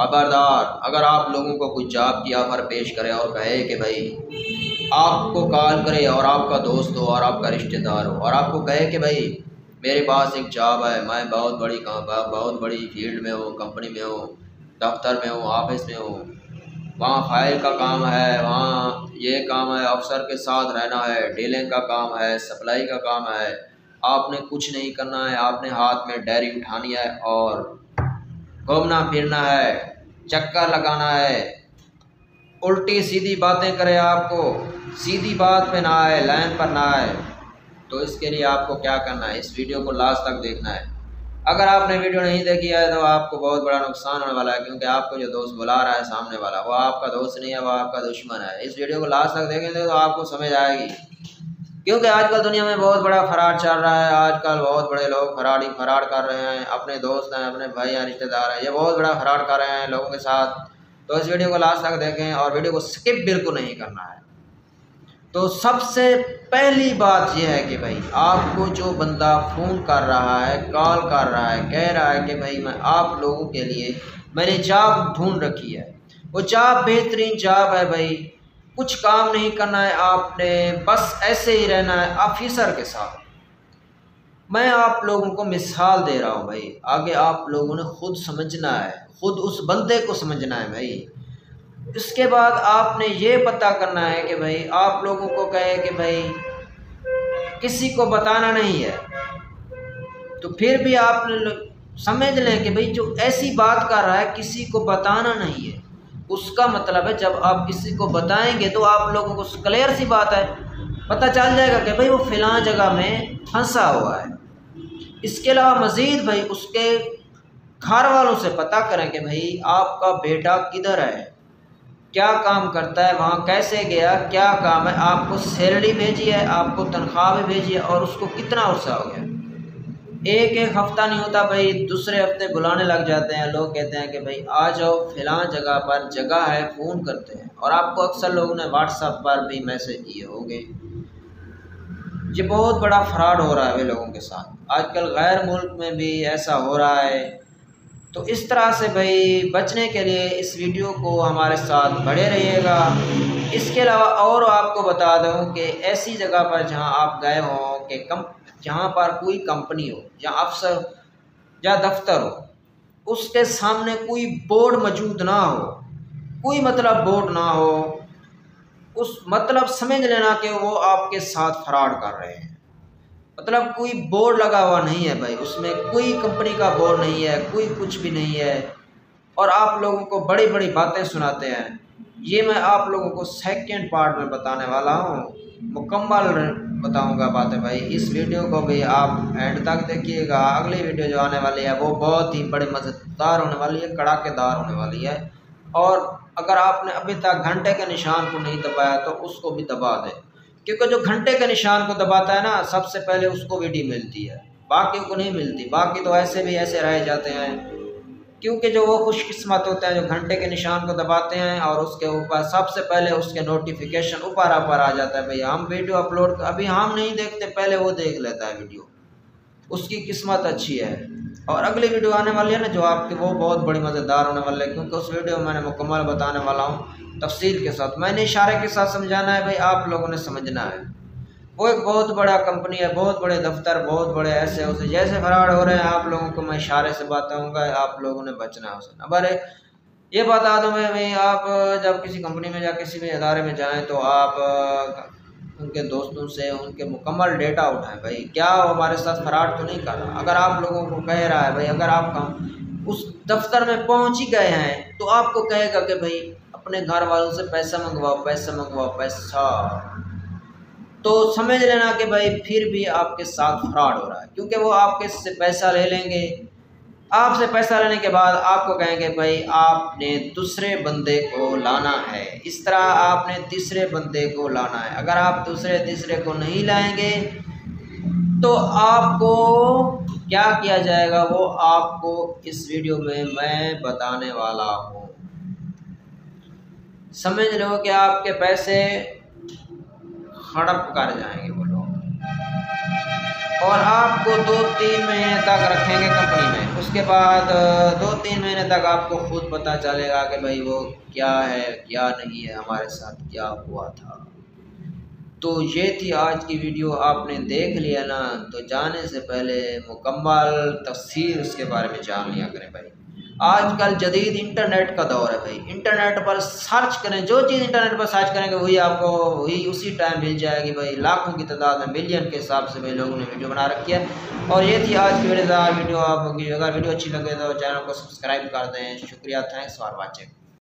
खबरदार, अगर आप लोगों को कुछ जॉब की ऑफ़र पेश करे और कहे कि भाई, आपको कॉल करे और आपका दोस्त हो और आपका रिश्तेदार हो और आपको कहे कि भाई, मेरे पास एक जॉब है, मैं बहुत बड़ी बहुत बड़ी फ़ील्ड में हूँ, कंपनी में हूँ, दफ्तर में हूँ, ऑफ़िस में हूँ, वहाँ फ़ाइल का काम है, वहाँ ये काम है, अफसर के साथ रहना है, डीलिंग का काम है, सप्लाई का काम है, आपने कुछ नहीं करना है, आपने हाथ में डायरी उठानी है और घूमना फिरना है, चक्कर लगाना है। उल्टी सीधी बातें करे आपको, सीधी बात पे ना आए, लाइन पर ना आए। तो इसके लिए आपको क्या करना है? इस वीडियो को लास्ट तक देखना है। अगर आपने वीडियो नहीं देखी है तो आपको बहुत बड़ा नुकसान होने वाला है, क्योंकि आपको जो दोस्त बुला रहा है सामने वाला, वो आपका दोस्त नहीं है, वो आपका दुश्मन है। इस वीडियो को लास्ट तक देखेंगे तो आपको समझ आएगी। क्योंकि आजकल दुनिया में बहुत बड़ा फरार चल रहा है, आजकल बहुत बड़े लोग फराड ही फराड कर रहे हैं, अपने दोस्त हैं, अपने भाई हैं, रिश्तेदार हैं, ये बहुत बड़ा फरार कर रहे हैं लोगों के साथ। तो इस वीडियो को लास्ट तक देखें और वीडियो को स्किप बिल्कुल नहीं करना है। तो सबसे पहली बात यह है कि भाई, आपको जो बंदा फ़ोन कर रहा है, कॉल कर रहा है, कह रहा है कि भाई, मैं आप लोगों के लिए मैंने जॉब ढूंढ रखी है। वो जॉब बेहतरीन जॉब है भाई। कुछ काम नहीं करना है, आपने बस ऐसे ही रहना है ऑफिसर के साथ। मैं आप लोगों को मिसाल दे रहा हूँ भाई, आगे आप लोगों ने खुद समझना है, खुद उस बंदे को समझना है भाई। इसके बाद आपने ये पता करना है कि भाई, आप लोगों को कहे कि भाई, किसी को बताना नहीं है। तो फिर भी आपने समझ लें कि भाई, जो ऐसी बात कर रहा है, किसी को बताना नहीं है। उसका मतलब है, जब आप किसी को बताएँगे तो आप लोगों को क्लियर सी बात है। पता चल जाएगा कि भाई वो फ़िलहाल जगह में फंसा हुआ है। इसके अलावा मज़ीद भाई, उसके घर वालों से पता करें कि भाई, आपका बेटा किधर है? क्या काम करता है? वहाँ कैसे गया? क्या काम है? आपको सैलरी भेजी है, आपको तनख्वाह भी भेजी है, और उसको कितना अर्सा हो गया? एक एक हफ़्ता नहीं होता भाई, दूसरे हफ़्ते बुलाने लग जाते हैं। लोग कहते हैं कि भाई, आ जाओ फ़िलहाल जगह पर जगह है, फ़ोन करते हैं। और आपको अक्सर लोगों ने व्हाट्सएप पर भी मैसेज किए होंगे। ये बहुत बड़ा फ्रॉड हो रहा है वे लोगों के साथ। आजकल गैर मुल्क में भी ऐसा हो रहा है। तो इस तरह से भाई, बचने के लिए इस वीडियो को हमारे साथ बढ़े रहिएगा। इसके अलावा और आपको बता दूँ कि ऐसी जगह पर जहाँ आप गए हों कि कम, जहाँ पर कोई कंपनी हो, या अफसर या दफ्तर हो, उसके सामने कोई बोर्ड मौजूद ना हो, कोई मतलब बोर्ड ना हो, उस मतलब समझ लेना कि वो आपके साथ फ्रॉड कर रहे हैं। मतलब कोई बोर्ड लगा हुआ नहीं है भाई, उसमें कोई कंपनी का बोर्ड नहीं है, कोई कुछ भी नहीं है। और आप लोगों को बड़ी बड़ी बातें सुनाते हैं। ये मैं आप लोगों को सेकंड पार्ट में बताने वाला हूँ। मुकम्मल बताऊँगा बातें भाई। इस वीडियो को भी आप एंड तक देखिएगा। अगली वीडियो जो आने वाली है, वो बहुत ही बड़े मज़ेदार होने वाली है, कड़ाकेदार होने वाली है। और अगर आपने अभी तक घंटे के निशान को नहीं दबाया तो उसको भी दबा दें। क्योंकि जो घंटे के निशान को दबाता है ना, सबसे पहले उसको वीडियो मिलती है। बाकी को नहीं मिलती। बाकी तो ऐसे भी ऐसे रह जाते हैं। क्योंकि जो वो खुशकस्मत होते हैं, जो घंटे के निशान को दबाते हैं और उसके ऊपर, सबसे पहले उसके नोटिफिकेशन ऊपर ऊपर आ जाता है भैया हम वीडियो अपलोड अभी हम नहीं देखते, पहले वो देख लेता है वीडियो उसकी किस्मत अच्छी है। और अगली वीडियो आने वाली है ना, जो आपकी वो बहुत बड़ी मज़ेदार होने वाली है, क्योंकि उस वीडियो में मैंने मुकम्मल बताने वाला हूँ, तफसील के साथ। मैंने इशारे के साथ समझाना है, भाई आप लोगों ने समझना है। वो एक बहुत बड़ा कंपनी है, बहुत बड़े दफ्तर, बहुत बड़े ऐसे, उसे जैसे फराड हो रहे हैं आप लोगों को मैं इशारे से बताऊँगा, आप लोगों ने बचना है उसे। अब अरे, ये बता दो मैं भाई, आप जब किसी कंपनी में या किसी भी इदारे में जाएँ तो आप, उनके दोस्तों से उनके मुकम्मल डेटा उठाएँ। भाई, क्या वो हमारे साथ फराड तो नहीं कर रहा? अगर आप लोगों को कह रहा है भाई, अगर आप उस दफ्तर में पहुँच ही गए हैं तो आपको कहेगा कि भाई, अपने घर वालों से पैसा मंगवाओ पैसा मंगवाओ, पैसा। तो समझ लेना कि भाई फिर भी आपके साथ फ्रॉड हो रहा है, क्योंकि वो आपके से पैसा ले लेंगे। आपसे पैसा लेने के बाद आपको कहेंगे, भाई आपने दूसरे बंदे को लाना है। इस तरह आपने तीसरे बंदे को लाना है। अगर आप दूसरे तीसरे को नहीं लाएँगे तो आपको क्या किया जाएगा, वो आपको इस वीडियो में मैं बताने वाला हूँ। समझ लो कि आपके पैसे हड़प कर जाएँगे वो लोग। और आपको दो तीन महीने तक रखेंगे कंपनी में। उसके बाद दो तीन महीने तक आपको खुद पता चलेगा कि भाई वो क्या है, क्या नहीं है, हमारे साथ क्या हुआ था। तो ये थी आज की वीडियो। आपने देख लिया ना तो जाने से पहले मुकम्मल तफसीर उसके बारे में जान लिया करें भाई। आजकल जदीद इंटरनेट का दौर है भाई। इंटरनेट पर सर्च करें, जो चीज़ इंटरनेट पर सर्च करेंगे, वही आपको, वही उसी टाइम मिल जाएगी भाई। लाखों की तादाद में मिलियन के हिसाब से भाई लोगों ने वीडियो बना रखी है। और ये थी आज की वीडियो। वीडियो आपकी अगर वीडियो अच्छी लगे तो चैनल को सब्सक्राइब कर दें। शुक्रिया थैंक्स फॉर वॉचिंग